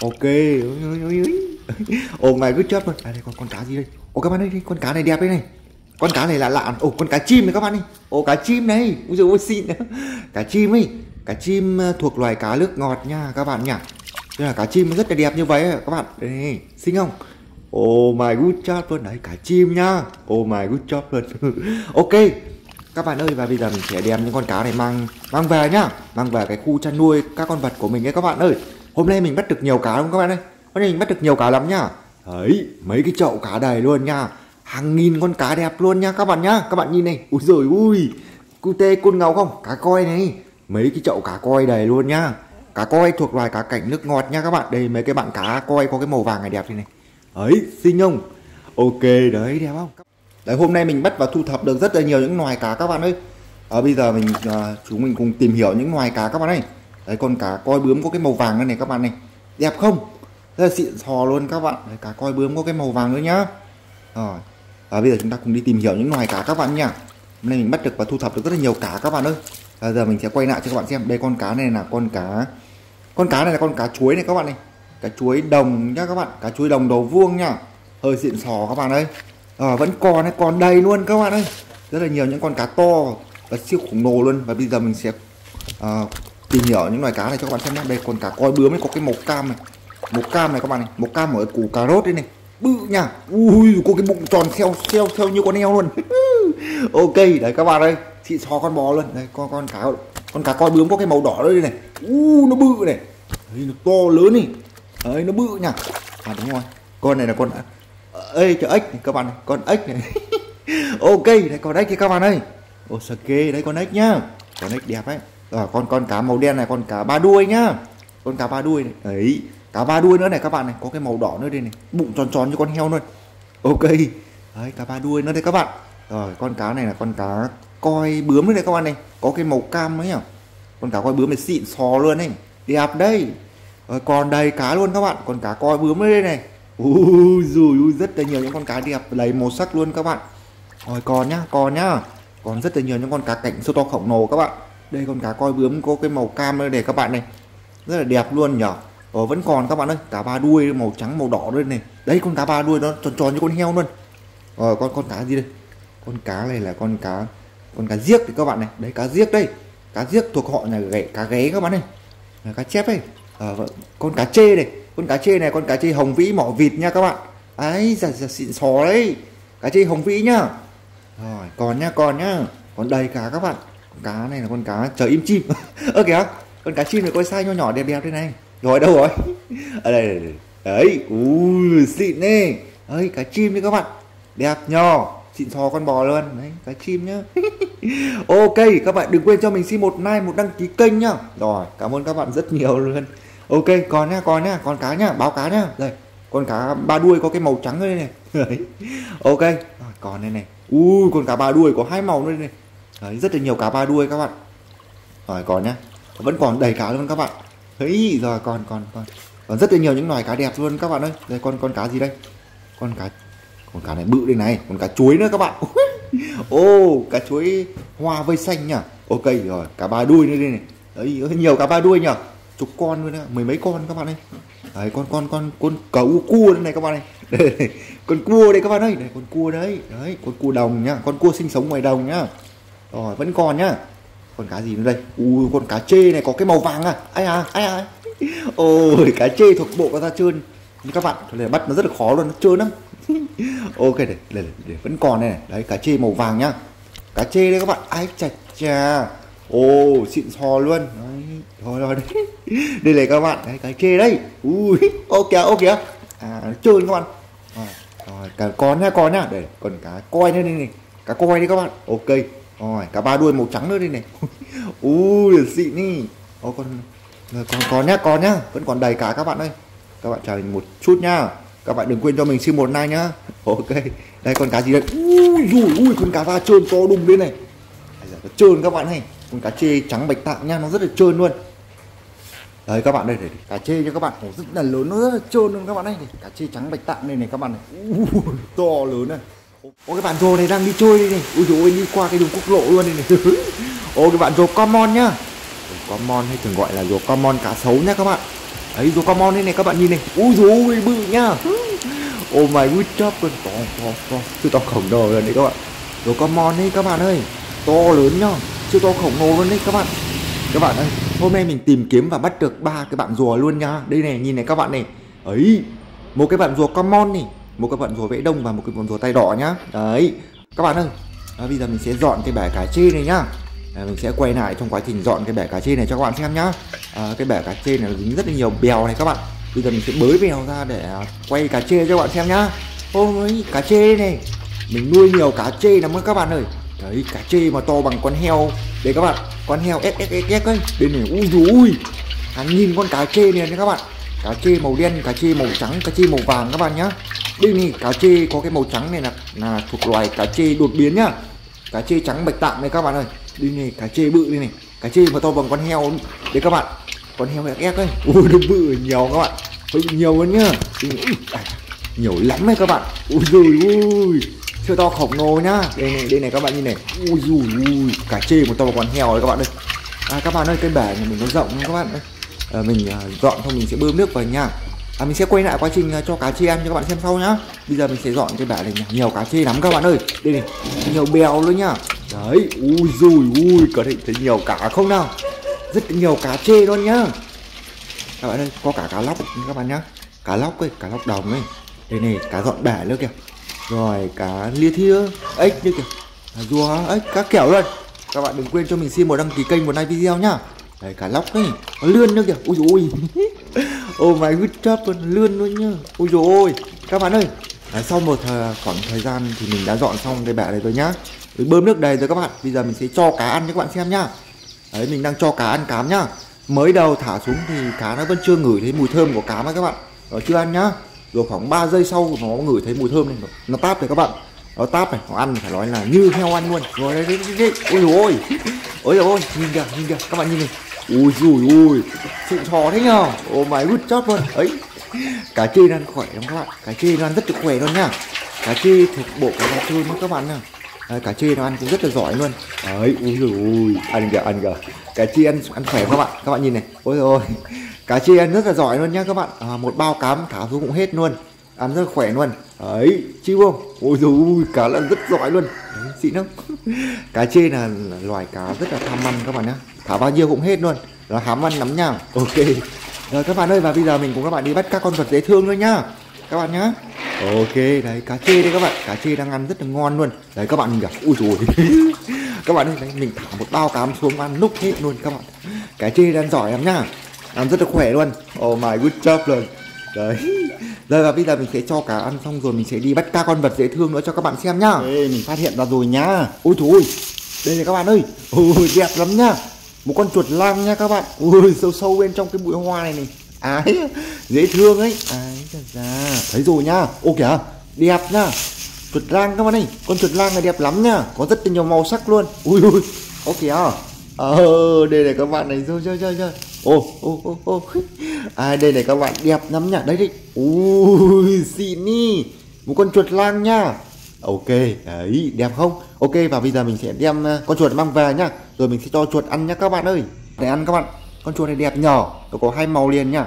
Ok. (laughs) Ồ, mày cứ chớp thôi. À đây còn con cá gì đây? Ô các bạn ơi, con cá này đẹp đấy này. Con cá này là lạ. Ồ, con cá chim này các bạn ơi. Ồ, cá chim này. Ui dồi ôi, xịn cá chim ấy, cá chim ờ, thuộc loài cá nước ngọt nha, các bạn nhỉ? Đây là cá chim rất là đẹp như vậy các bạn. Đây xinh không? Oh my good job luôn. Đấy, cả chim nhá. Oh my good job luôn. (laughs) Ok, các bạn ơi, và bây giờ mình sẽ đem những con cá này mang mang về nhá. Mang về cái khu chăn nuôi các con vật của mình ấy, các bạn ơi. Hôm nay mình bắt được nhiều cá không các bạn ơi? Hôm nay mình bắt được nhiều cá lắm nhá. Đấy, mấy cái chậu cá đầy luôn nha hàng nghìn con cá đẹp luôn nha các bạn nhá. Các bạn nhìn này. Ui rồi ui. Cute côn ngầu không? Cá coi này. Mấy cái chậu cá coi đầy luôn nhá. Cá coi thuộc loài cá cảnh nước ngọt nha các bạn. Đây, mấy cái bạn cá coi có cái màu vàng này đẹp thế này ấy xinh không ok đấy đẹp không? Đấy hôm nay mình bắt và thu thập được rất là nhiều những loài cá các bạn ơi. Ở bây giờ mình à, chúng mình cùng tìm hiểu những loài cá các bạn ơi. Đấy con cá coi bướm có cái màu vàng này, này các bạn này. Đẹp không? Rất là xịn sò luôn các bạn. Đấy, cá coi bướm có cái màu vàng nữa nhá. Rồi. À, bây giờ chúng ta cùng đi tìm hiểu những loài cá các bạn nhá hôm nay mình bắt được và thu thập được rất là nhiều cá các bạn ơi. Bây giờ mình sẽ quay lại cho các bạn xem. Đây con cá này là con cá. Con cá này là con cá chuối này các bạn này cá chuối đồng nhá các bạn cá chuối đồng đầu vuông nhá. Hơi xịn sò các bạn ơi. À, vẫn còn này còn đầy luôn các bạn ơi. Rất là nhiều những con cá to và siêu khổng lồ luôn. Và bây giờ mình sẽ à, tìm hiểu những loài cá này cho các bạn xem nhé đây còn cá coi bướm ấy có cái màu cam này. Màu cam này các bạn này màu cam ở củ cà rốt đây này. Bự nha ui có cái bụng tròn xeo xeo xeo như con heo luôn. (laughs) Ok đấy các bạn ơi. Chị sò con bò luôn. Đây con con cá con cá coi bướm có cái màu đỏ đây này. U nó bự này. Đấy, nó to lớn này ấy nó bự nhỉ? À đúng rồi. Con này là con ê cho ếch các bạn này con ếch này. (laughs) Ok đây con ếch thì các bạn ơi. Ô sake đấy con ếch nhá. Con ếch đẹp ấy. À, con con cá màu đen này con cá ba đuôi nhá. Con cá ba đuôi này. Đấy cá ba đuôi nữa này các bạn này. Có cái màu đỏ nữa đây này. Bụng tròn tròn như con heo luôn. Ok. Đấy cá ba đuôi nữa đây các bạn. Rồi con cá này là con cá coi bướm nữa này các bạn này. Có cái màu cam ấy nhỉ? Con cá coi bướm này xịn sò luôn ấy. Đẹp đây rồi còn đầy cá luôn các bạn. Còn cá coi bướm đây này. Ui rồi ui rất là nhiều những con cá đẹp. Lấy màu sắc luôn các bạn. Rồi còn nhá còn nhá. Còn rất là nhiều những con cá cảnh siêu to khổng lồ các bạn. Đây con cá coi bướm có cái màu cam đây để các bạn này. Rất là đẹp luôn nhở. Ờ, vẫn còn các bạn ơi. Cá ba đuôi màu trắng màu đỏ đây này. Đấy con cá ba đuôi nó tròn tròn như con heo luôn. Ờ, con con cá gì đây? Con cá này là con cá con cá giếc thì các bạn này. Đấy cá giếc đây. Cá giếc thuộc họ là ghé cá ghé các bạn này. Là cá chép đây. Ờ, vâng. con cá chê này con cá chê này con cá chê hồng vĩ mỏ vịt nha các bạn. Ấy giờ, giờ xịn sò đấy. Cá chê hồng vĩ nhá. Rồi còn nhá còn nhá. Còn đầy cá các bạn. Con cá này là con cá chờ im chim. (laughs) Ơ kìa. Con cá chim này coi sai nho nhỏ đẹp đẹp thế này. Rồi đâu rồi? (laughs) Ở đây, đây, đây. đấy ui xịn nè ấy cá chim đấy các bạn. Đẹp nhỏ xịn sò con bò luôn. Đấy cá chim nhá. (laughs) Ok các bạn đừng quên cho mình xin một like một đăng ký kênh nhá. Rồi cảm ơn các bạn rất nhiều luôn ok còn nhá còn nhá con cá nhá báo cá nhá. Đây con cá ba đuôi có cái màu trắng đây này. (laughs) Đấy. ok. Còn đây này. Ui con cá ba đuôi có hai màu đây này. Đấy rất là nhiều cá ba đuôi các bạn. Rồi còn nhá. Vẫn còn đầy cá luôn các bạn. Ấy rồi còn còn còn còn rất là nhiều những loài cá đẹp luôn các bạn ơi. Đây con con cá gì đây? Con cá con cá này bự đây này con cá chuối nữa các bạn. (laughs) Ô oh, cá chuối hoa vây xanh nhỉ. Ok rồi cá ba đuôi nữa đây này. Đấy nhiều cá ba đuôi nhỉ chục con luôn á mười mấy con các bạn ơi. Đấy con con con con cấu cua đây này các bạn này đây, (laughs) con cua đây các bạn ơi. Đây con cua đấy đấy con cua đồng nhá con cua sinh sống ngoài đồng nhá. Rồi vẫn còn nhá. Con cá gì nữa đây? U con cá chê này có cái màu vàng à. Ai à ai à. (laughs) Ôi cá chê thuộc bộ có da trơn. Các bạn để bắt nó rất là khó luôn nó trơn lắm. (laughs) Ok để, để, để vẫn còn này đấy cá chê màu vàng nhá. Cá chê đây các bạn. Ai chà chà. Ồ xịn sò luôn. Đấy rồi rồi đấy (laughs) đây này các bạn đấy cái chê đây ui ok ok à trơn các bạn. Rồi, rồi cả con nha con nhá. Để còn cá coi nữa đây này. Cá coi đi các bạn. Ok. Rồi cả ba đuôi màu trắng nữa đây này. (laughs) Ui xịn đi ô con còn con nhá con nhá. Vẫn còn đầy cá các bạn ơi. Các bạn chờ mình một chút nhá. Các bạn đừng quên cho mình xin một like nhá. (laughs) Ok. Đây con cá gì đây? Ui dùi ui con cá va trơn to đùng lên này. Trơn các bạn này. Con cá chê trắng bạch tạng nha nó rất là trơn luôn đấy các bạn đây, để cá chê cho các bạn. Rất là lớn nó rất là trơn luôn các bạn đây cá chê trắng bạch tạng này này các bạn này. Ui, to lớn này. Ô cái bạn rô này đang đi chơi đây này. Ui dồi ôi đi qua cái đường quốc lộ luôn đây này. (laughs) Ô cái bạn rô common nhá. Common hay thường gọi là rô common cá sấu nhá các bạn. Đấy rô common đây này các bạn nhìn này. Ui dồi ôi bự nhá. (laughs) Oh my god job luôn to to to. Chưa to khổng lồ rồi đấy các bạn. Rô common đấy các bạn ơi. To lớn nhá. Chưa to khổng lồ luôn đấy các bạn. Các bạn ơi Hôm nay mình tìm kiếm và bắt được ba cái bạn rùa luôn nha. Đây này nhìn này các bạn này. Ấy Một cái bạn rùa common này một cái bạn rùa vẽ đông và một cái bạn rùa tay đỏ nhá. Đấy các bạn ơi. À, bây giờ mình sẽ dọn cái bể cá chê này nhá. À, mình sẽ quay lại trong quá trình dọn cái bể cá chê này cho các bạn xem nhá. À, cái bể cá chê này dính rất là nhiều bèo này các bạn. Bây giờ mình sẽ bới bèo ra để à, quay cá chê cho các bạn xem nhá. Ôi cá chê này. Mình nuôi nhiều cá chê lắm các bạn ơi đấy cá chê mà to bằng con heo. Đây các bạn, con heo ssss ấy. Bên này, ui dồi ui hắn nhìn con cá chê này nha các bạn. Cá chê màu đen cá chê màu trắng cá chê màu vàng các bạn nhá. Đây này cá chê có cái màu trắng này là là thuộc loài cá chê đột biến nhá. Cá chê trắng bạch tạng này các bạn ơi. Đây này cá chê bự đây này. Cá chê mà to bằng con heo. Đấy các bạn, con heo ép ấy. Ui, nó bự nhiều các bạn. Bự nhiều hơn nhá. Nhiều lắm đấy các bạn. Ui rồi ui siêu to khổng lồ nhá. Đây này đây này các bạn nhìn này. Ui ui ui cá chê một to một con heo đấy các bạn ơi. À các bạn ơi cái bể nhà mình nó rộng các bạn ơi. À, mình à, dọn xong mình sẽ bơm nước vào nha à, mình sẽ quay lại quá trình à, cho cá chê ăn cho các bạn xem sau nhá. Bây giờ mình sẽ dọn cái bể này nhiều cá chê lắm các bạn ơi. Đây này nhiều bèo luôn nhá. Đấy ui dùi ui có thể thấy nhiều cá không nào? Rất nhiều cá chê luôn nhá. Các bạn ơi có cả cá lóc các bạn nhá. Cá lóc ấy cá lóc đồng ấy. Đây này cá dọn bể nữa kìa rồi cá lia thia. Ếch như kìa à, rùa ếch cá kiểu luôn các bạn đừng quên cho mình xin một đăng ký kênh một like video nhá. Đấy cá lóc ấy nó lươn nữa kìa ui dồi ôi. (laughs) Oh my good job lươn luôn nhá. Ui dồi ôi. Các bạn ơi à, sau một thời, khoảng thời gian thì mình đã dọn xong cái bể này rồi nhá. Mình bơm nước đầy rồi các bạn. Bây giờ mình sẽ cho cá ăn cho các bạn xem nhá. Đấy mình đang cho cá ăn cám nhá. Mới đầu thả xuống thì cá nó vẫn chưa ngửi thấy mùi thơm của cá mà các bạn. Nó chưa ăn nhá rồi khoảng 3 giây sau nó ngửi thấy mùi thơm này nó, nó táp rồi các bạn. Nó táp này nó ăn phải nói là như heo ăn luôn. Rồi đấy đấy đấy, ôi dồi ôi. Ôi dồi ôi nhìn kìa nhìn kìa. Các bạn nhìn này. Ui dùi ui xịn sò thế nhờ. Oh Ô mày good chót luôn. Ấy. Cá chê nó ăn khỏe lắm các bạn. Cá chê nó ăn rất là khỏe luôn nhá. Cá chê thuộc bộ cá da trơn đó các bạn nha à, cá chê nó ăn cũng rất là giỏi luôn. Đấy ui dồi ui ăn kìa ăn kìa. Cá chê ăn ăn khỏe các bạn? Các bạn nhìn này. Ôi rồi cá chê ăn rất là giỏi luôn nhá các bạn. À, một bao cám thả xuống cũng hết luôn. Ăn rất khỏe luôn. Đấy chịu không ôi dồi cá là rất giỏi luôn. Đấy, xịn lắm. (laughs) Cá chê là, là loài cá rất là tham ăn các bạn nhá. Thả bao nhiêu cũng hết luôn. Nó hám ăn lắm nha ok. Rồi các bạn ơi và bây giờ mình cùng các bạn đi bắt các con vật dễ thương thôi nhá. Các bạn nhá. Ok đấy cá chê đây các bạn. Cá chê đang ăn rất là ngon luôn. Đấy các bạn nhìn kìa. Ui rồi (laughs) các bạn ơi đấy mình thả một bao cám xuống ăn núc hết luôn các bạn. Cá chê đang giỏi lắm nhá ăn rất là khỏe luôn. Oh my good job luôn. Đấy. Rồi và bây giờ mình sẽ cho cá ăn xong rồi mình sẽ đi bắt các con vật dễ thương nữa cho các bạn xem nhá. Ê, mình phát hiện ra rồi nhá. Ui thôi đây này các bạn ơi. Ui đẹp lắm nhá. Một con chuột lang nha các bạn. Ui sâu sâu bên trong cái bụi hoa này này. Ái dễ thương ấy. Ái ra thấy rồi nhá. Ô kìa đẹp nhá. Chuột lang các bạn ơi con chuột lang này đẹp lắm nhá. Có rất là nhiều màu sắc luôn. Ui ui. Ô kìa. Ờ đây này các bạn này chơi chơi chơi chơi ô ô ô ô. Ai đây này các bạn đẹp lắm nhá đấy đấy. Ui xịn đi một con chuột lang nhá ok đấy đẹp không? Ok và bây giờ mình sẽ đem à, con chuột mang về nhá. Rồi mình sẽ cho chuột ăn nhá các bạn ơi. Để ăn các bạn. Con chuột này đẹp nhỏ nó có hai màu liền nhá.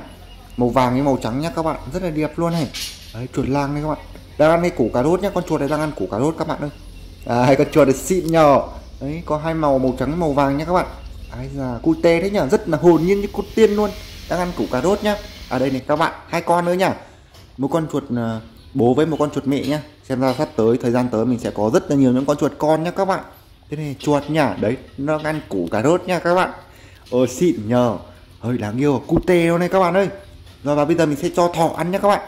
Màu vàng với màu trắng nhá các bạn. Rất là đẹp luôn này. Đấy chuột lang đây các bạn. Đang ăn cái củ cà rốt nhá. Con chuột này đang ăn củ cà rốt các bạn ơi. À, con chuột này xịn nhỏ. Đấy có hai màu màu trắng màu vàng nhá các bạn ai già tê thế nhở rất là hồn nhiên như cốt tiên luôn. Đang ăn củ cà rốt nhá. Ở à đây này các bạn hai con nữa nhá. Một con chuột ờ, bố với một con chuột mẹ nhá. Xem ra sắp tới thời gian tới mình sẽ có rất là nhiều những con chuột con nhá các bạn. Thế này chuột nhá. Đấy nó ăn củ cà rốt nhá các bạn. Ờ xịn nhờ. Hơi đáng yêu tê đâu này các bạn ơi. Rồi và bây giờ mình sẽ cho thỏ ăn nhá các bạn.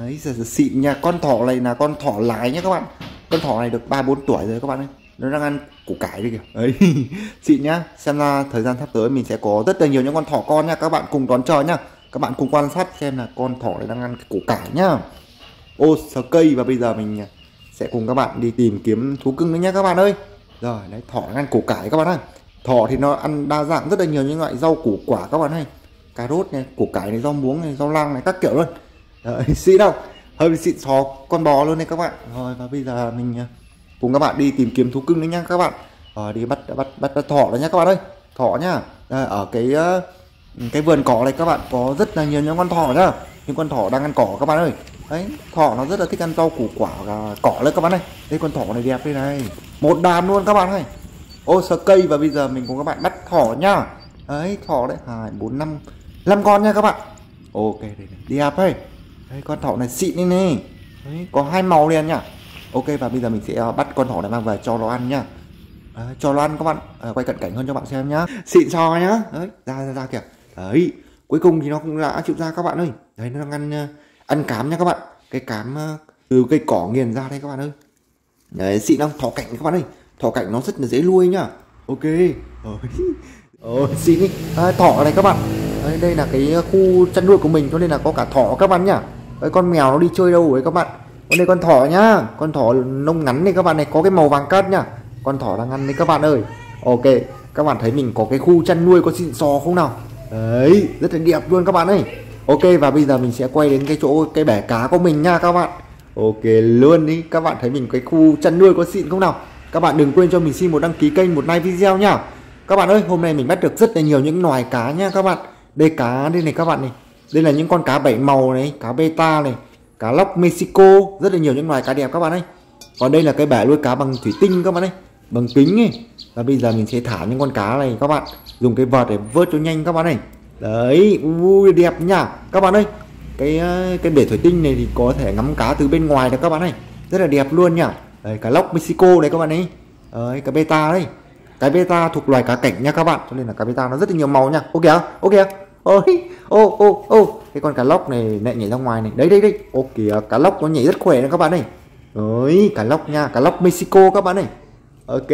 Ấy giờ, giờ xịn nha con thỏ này là con thỏ lái nhá các bạn. Con thỏ này được ba bốn tuổi rồi các bạn ơi nó đang ăn củ cải đây kìa. Ấy (laughs) chị nhá xem ra thời gian sắp tới mình sẽ có rất là nhiều những con thỏ con nha các bạn cùng đón chờ nhá. Các bạn cùng quan sát xem là con thỏ này đang ăn củ cải nhá. Ô sờ cây và bây giờ mình sẽ cùng các bạn đi tìm kiếm thú cưng nữa nhé các bạn ơi. Rồi đấy thỏ ăn củ cải các bạn ơi. Thỏ thì nó ăn đa dạng rất là nhiều những loại rau củ quả các bạn ơi. Cà rốt này củ cải này rau muống này rau lang này các kiểu luôn. Đấy, (laughs) xịn đâu hơi xịn sò con bò luôn đấy các bạn. Rồi và bây giờ mình cùng các bạn đi tìm kiếm thú cưng đấy nhá các bạn. À, đi bắt bắt bắt, bắt thỏ đấy nhá các bạn ơi. Thỏ nhá. À, ở cái ờ, cái vườn cỏ này các bạn có rất là nhiều những con thỏ nhá. Những con thỏ đang ăn cỏ các bạn ơi. Đấy thỏ nó rất là thích ăn rau củ quả và cỏ đấy các bạn ơi. Đây con thỏ này đẹp đây này. Một đàn luôn các bạn ơi. Ô sờ cây và bây giờ mình cùng các bạn bắt thỏ nhá. Đấy thỏ đấy. Hai bốn năm năm con nha các bạn. Ok đây, đây. đẹp ấy. Đây con thỏ này xịn đi này đấy có hai màu liền nhá ok và bây giờ mình sẽ bắt con thỏ này mang về cho nó ăn nhá. À, cho nó ăn các bạn. À, quay cận cảnh hơn cho bạn xem nhá. Xịn sò nhá. Đấy ra ra ra kìa. Đấy cuối cùng thì nó cũng đã chịu ra các bạn ơi. Đấy nó đang ăn ăn cám nha các bạn. Cái cám từ cây cỏ nghiền ra đây các bạn ơi. Đấy xịn không? Thỏ cảnh các bạn ơi. Thỏ cảnh nó rất là dễ nuôi nhá. Ok. Ồ xịn đi. À, thỏ này các bạn. Đấy, đây là cái khu chăn nuôi của mình cho nên là có cả thỏ các bạn nhá. Cái con mèo nó đi chơi đâu rồi các bạn con đây con thỏ nhá. Con thỏ lông ngắn này các bạn này, có cái màu vàng cát nhá. Con thỏ đang ăn đấy các bạn ơi. Ok, các bạn thấy mình có cái khu chăn nuôi, có xịn sò không nào? Đấy, rất là đẹp luôn các bạn ơi. Ok, và bây giờ mình sẽ quay đến cái chỗ cái bể cá của mình nha các bạn. Ok, luôn đi. Các bạn thấy mình cái khu chăn nuôi có xịn không nào? Các bạn đừng quên cho mình xin một đăng ký kênh, một like video nhá các bạn ơi, hôm nay mình bắt được rất là nhiều những loài cá nha các bạn. Đây, cá đây này các bạn này. Đây là những con cá bảy màu này, cá beta này cá lóc mexico, rất là nhiều những loài cá đẹp các bạn ơi. Còn đây là cái bể nuôi cá bằng thủy tinh các bạn ơi, bằng kính ấy. Và bây giờ mình sẽ thả những con cá này các bạn, dùng cái vợt để vớt cho nhanh các bạn này đấy, ui, đẹp nhá các bạn ơi, cái ờ, cái bể thủy tinh này thì có thể ngắm cá từ bên ngoài được các bạn ơi. Rất là đẹp luôn nhá đấy, cá lóc mexico đấy các bạn ấy. Đấy, cá beta đấy. Cái beta thuộc loài cá cảnh nha các bạn, cho nên là cá beta nó rất là nhiều màu nha. Ok không? ok ôi, ô ô ô cái con cá lóc này lại nhảy ra ngoài này. Đấy đấy đấy. Ô, kìa, cá lóc nó nhảy rất khỏe nha các bạn ơi đấy, cá lóc nha, cá lóc mexico các bạn ơi ok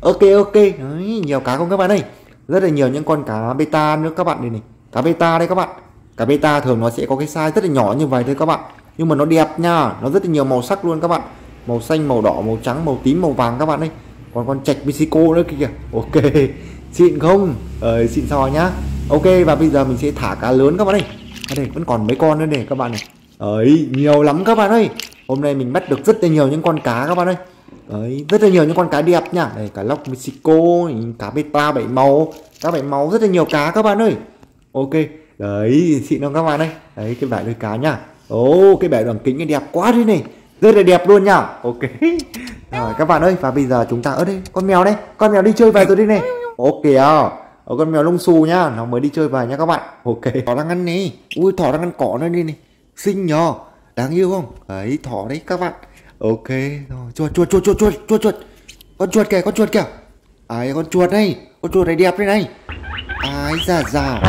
ok ok. Đấy, nhiều cá không các bạn ơi? Rất là nhiều những con cá beta nữa các bạn đây này. Cá beta đây các bạn. Cá beta thường nó sẽ có cái size rất là nhỏ như vậy thôi các bạn. Nhưng mà nó đẹp nha, nó rất là nhiều màu sắc luôn các bạn. Màu xanh, màu đỏ, màu trắng, màu tím, màu vàng các bạn ơi. Còn con trạch mexico nữa kìa. Ok, (laughs) xịn không? Ờ xịn sò nhá. Ok, và bây giờ mình sẽ thả cá lớn các bạn ơi ở đây vẫn còn mấy con nữa này các bạn này. Ấy nhiều lắm các bạn ơi. Hôm nay mình bắt được rất là nhiều những con cá các bạn ơi. Đấy, rất là nhiều những con cá đẹp nha. Đây cá lóc Mexico, cá beta bảy màu. Cá bảy màu rất là nhiều cá các bạn ơi. Ok, đấy xịn không các bạn ơi? Đấy cái bể nuôi cá nha. Ồ cái bể đoàn kính này đẹp quá thế này. Rất là đẹp luôn nha. Ok. (laughs) Rồi các bạn ơi và bây giờ chúng ta ở đây. Con mèo đây, con mèo đi chơi về rồi đi này Ok à ở con mèo lông xù nhá, nó mới đi chơi về nha các bạn. Ok. Thỏ đang ăn nè Ui thỏ đang ăn cỏ nữa đi này. Xinh nhờ. Đáng yêu không? Đấy thỏ đấy các bạn. Ok rồi. Chuột chuột chuột chuột chuột chuột chuột. Con chuột kìa con chuột kìa. Ai con chuột này con chuột này đẹp đây này. Ai già già.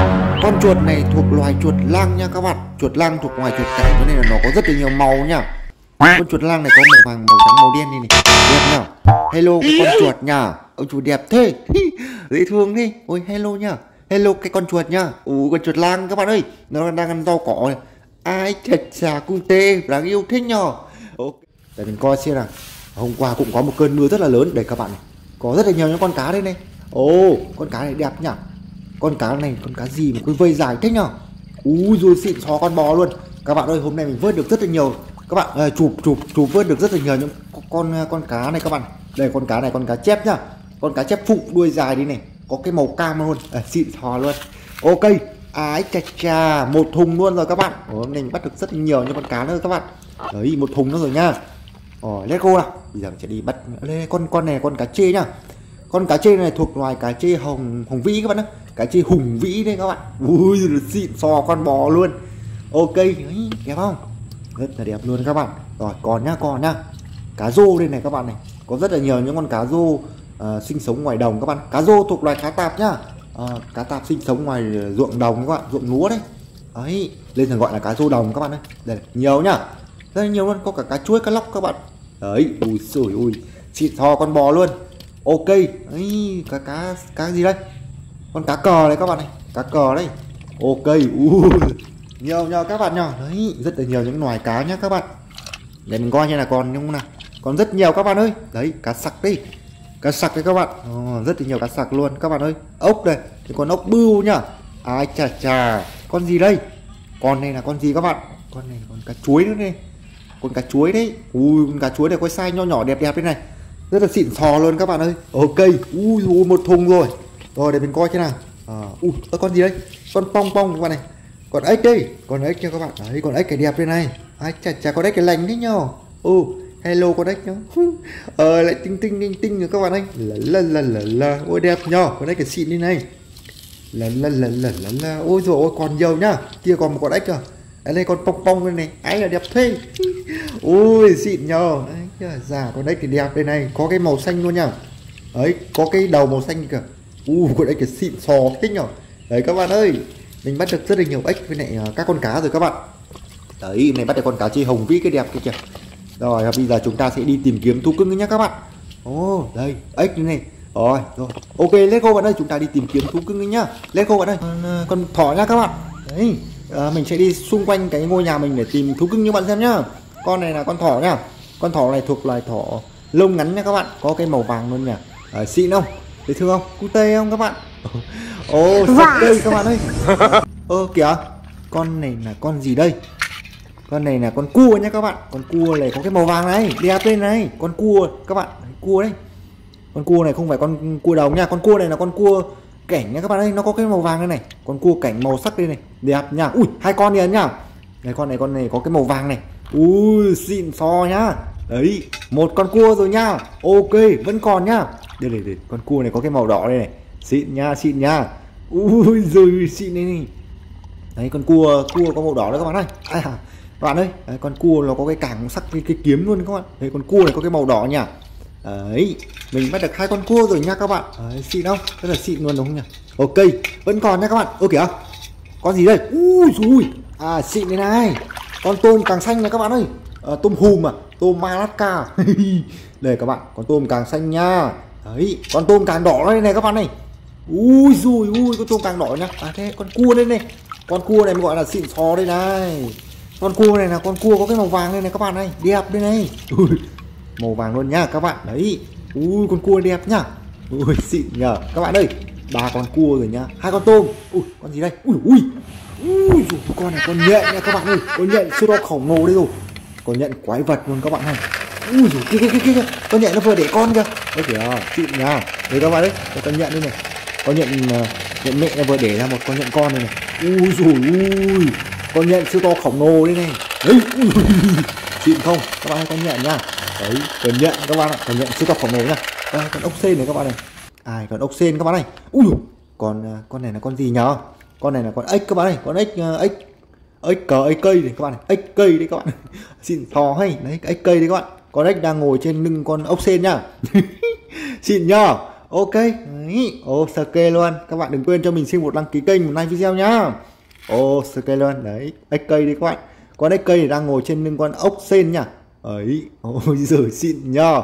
Con chuột này thuộc loài chuột lang nha các bạn. Chuột lang thuộc loài chuột cảnh cho nên là nó có rất là nhiều màu nha. Con chuột lang này có màu vàng màu trắng màu đen này, này. Đẹp nhở hello con chuột nhở ông chủ đẹp thế. Dễ thương đi ôi hello nhá. Hello cái con chuột nhá. Ủ con chuột lang các bạn ơi. Nó đang ăn rau cỏ này. Ai chật xà cung tê đáng yêu thế nhỏ, ok. Để mình coi xem nào. Hôm qua cũng có một cơn mưa rất là lớn. Để các bạn này. Có rất là nhiều những con cá đây này. Ồ con cá này đẹp nhỉ con cá này con cá gì mà cái vây dài thế nhở ú rồi xịn xò con bò luôn. Các bạn ơi hôm nay mình vớt được rất là nhiều. Các bạn à, chụp chụp chụp vớt được rất là nhiều những con con cá này các bạn. Đây con cá này con cá chép nhá con cá chép phụ đuôi dài đi này có cái màu cam luôn à, xịn thò luôn. Ok ái chà chà một thùng luôn rồi các bạn. Hôm nay mình bắt được rất nhiều những con cá nữa các bạn. Đấy một thùng nữa rồi nhá Ồ, let's go nào. Bây giờ sẽ đi bắt Lê, con con này con cá chê nhá. Con cá chê này thuộc loài cá chê hồng hồng vĩ các bạn ạ cá chê hùng vĩ đây các bạn. Ui xịn sò con bò luôn. Ok đấy, đẹp không? Rất là đẹp luôn các bạn. Rồi còn nhá còn nhá. Cá rô đây này các bạn này. Có rất là nhiều những con cá rô uh, sinh sống ngoài đồng các bạn. Cá rô thuộc loài cá tạp nhá. Uh, cá tạp sinh sống ngoài ờ, ruộng đồng các bạn ruộng lúa đấy. Ấy lên thường gọi là cá rô đồng các bạn ơi. Đây nhiều nhá. Rất nhiều luôn có cả cá chuối cá lóc các bạn. Đấy ui sủi ui xịt thò con bò luôn. Ok ấy cá cá cá gì đây? Con cá cờ đấy các bạn này cá cờ đấy. Ok ui (laughs) nhiều nhiều các bạn nhỏ đấy rất là nhiều những loài cá nhá các bạn. Để mình coi như là còn nhưng mà còn rất nhiều các bạn ơi. Đấy cá sặc đi cá sặc đấy các bạn. Oh, rất là nhiều cá sặc luôn. Các bạn ơi ốc đây. Thì còn ốc bưu nhá. Ai chà chà. Con gì đây? Con này là con gì các bạn? Con này con cá chuối nữa đây con cá chuối đấy. Ui con cá chuối này có sai nho nhỏ đẹp đẹp thế này. Rất là xịn sò luôn các bạn ơi. Ok. Ui, ui một thùng rồi. Rồi để mình coi thế nào. À, ui con gì đây? Con pong pong các bạn này. Còn ếch đây. Còn ếch nha các bạn. Đấy còn ếch cái đẹp đây này. Ai chà chà con ếch cái lành đấy nhá ừ hello con ếch nhá. (laughs) Ờ lại tinh tinh tinh tinh rồi các bạn ơi. Là là là là là. Ôi đẹp nhờ. Con ếch cái xịn đi này. Là là là là là là. Ôi rồi ôi còn nhiều nhá. Kia còn một con ếch à. Đây, đây con pong pong đây này. Ấy là đẹp thế. (laughs) Ui xịn nhờ. Đấy già con ếch thì đẹp đây này. Có cái màu xanh luôn nhá ấy có cái đầu màu xanh kìa. U con ếch cái xịn sò thích nhở đấy các bạn ơi mình bắt được rất là nhiều ếch với lại à, các con cá rồi các bạn. Đấy này bắt được con cá chi hồng vĩ cái đẹp kia kìa rồi bây giờ chúng ta sẽ đi tìm kiếm thú cưng nhé các bạn. Ồ oh, đây ếch này rồi rồi. Ok let's go bạn ơi chúng ta đi tìm kiếm thú cưng nhá. Let's go bạn ơi con, con thỏ nhá các bạn. Đấy à, mình sẽ đi xung quanh cái ngôi nhà mình để tìm thú cưng như bạn xem nhá. Con này là con thỏ nhá con thỏ này thuộc loài thỏ lông ngắn nha các bạn. Có cái màu vàng luôn nhỉ à, xịn không? Dễ thương không? Cu tê không các bạn? (laughs) Ồ sạch đây các bạn ơi. Ơ kìa. Con này là con gì đây con này là con cua nhá các bạn. Con cua này có cái màu vàng này đẹp lên này. Con cua các bạn cua đấy. Con cua này không phải con cua đồng nha. Con cua này là con cua cảnh nha các bạn ơi. Nó có cái màu vàng đây này. Con cua cảnh màu sắc đây này. Đẹp nha. Ui hai con liền nhá này con này con này có cái màu vàng này. Ui xịn xò nhá. Đấy một con cua rồi nhá ok vẫn còn nhá đây này, đây con cua này có cái màu đỏ đây này. Xịn nha xịn nha. Ui rồi xịn đây này. Đấy con cua cua có màu đỏ đấy các bạn ơi. À, các bạn ơi đấy, con cua nó có cái càng sắc cái, cái kiếm luôn các bạn. Đấy con cua này có cái màu đỏ nhỉ? Đấy mình bắt được hai con cua rồi nha các bạn. Đấy, xịn không? Rất là xịn luôn đúng không nhỉ? Ok vẫn còn nha các bạn. Ok à, kìa con gì đây? Ui ui à xịn đây này. Con tôm càng xanh nha các bạn ơi. À, tôm hùm à tôm Malacca. (laughs) Đây các bạn con tôm càng xanh nha. Đấy con tôm càng đỏ đây này các bạn này ui rui ui con tôm càng đỏ nha. À thế con cua đây này. Con cua này gọi là xịn xò đây này con cua này là con cua có cái màu vàng đây này các bạn này đẹp đây này. Ui, màu vàng luôn nhá các bạn đấy. Ui con cua đẹp nhá. Ui xịn nhờ. Các bạn ơi ba con cua rồi nhá. Hai con tôm. Ui con gì đây? Ui ui. Ui con này con nhện nha các bạn ơi. Con nhện siêu to khổng lồ đây rồi. Con nhện quái vật luôn các bạn này ui rồi kia kia kia kia con nhện nó vừa để con kìa. Đấy kìa xịn nha đấy các bạn đấy con nhện đây này. Con nhện uh, nhện mẹ nó vừa để ra một con nhện con này này. Ui rồi ui con nhện siêu to khổng lồ đây này. Đấy. Xịn không? Các bạn ơi con nhện nha đấy con nhện các bạn ạ. Con nhện siêu to khổng lồ nha à, con ốc sên này các bạn này. Ai còn ốc sên các bạn này. Ui còn à, con này là con gì nhở? Con này là con ếch các bạn này. Con ếch à, ếch ếch cờ ếch cây này các bạn ếch cây đấy các bạn. (laughs) Xịn thò hay. Đấy ếch cây đấy các bạn. Con ếch đang ngồi trên lưng con ốc sên nhá. (laughs) Xịn nhá ok. Đấy. ok luôn. Các bạn đừng quên cho mình xin một đăng ký kênh một like video nhá ô ok luôn đấy, ếch cây đấy các bạn con ếch cây đang ngồi trên lưng con ốc sên nhỉ? ấy, ôi giời, xịn nhờ